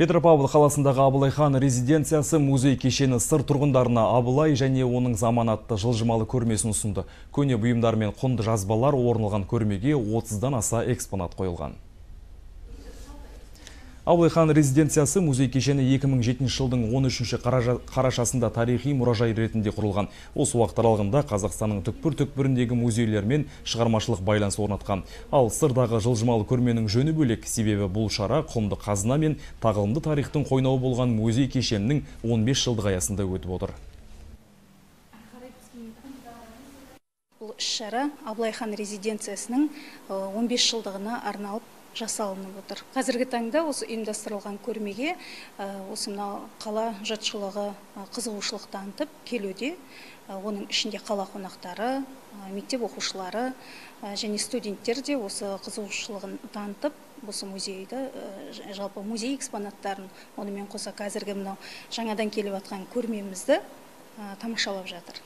Петропавл қаласындағы Абылай хан резиденциясы музей кешені сыр тұрғындарына Абылай және оның заманатты жылжымалы көрмесін ұсынды. Көне бұйымдар мен құнды жазбалар орнылған көрмеге 30-дан аса экспонат қойылған. Абылай хан резиденциясы музей кешені 2007 жылдың 13 қарашасында тарихи мұражай ретінде құрылған. Осы уақыт аралығында Қазақстанның түкпір-түкпіріндегі музейлермен шығармашылық байланыс орнатқан. Ал сырдағы жылжымалы көрменің жөні бөлек, себебі бұл шара құнды қазына мен тағылымды тарихтың қойнауы болған музей кешенінің 15 жылдық аясында өтіп отыр. бұл іс шара абылай хан резиденциясының 15 жылдығына арналып жасалынып отыр. Қазіргі таңда осы ұйымдастырылған көрмеге осы мынау қала жұртшылығы қызығушылық танытып келуде оның ішінде қала қонақтары мектеп оқушылары және студенттер де осы қызығушылығын танытып осы музейді жалпы музей экспонаттарын онымен қоса қазіргі мынау жаңадан келіп жатқан көрмемізді тамашалап жатыр.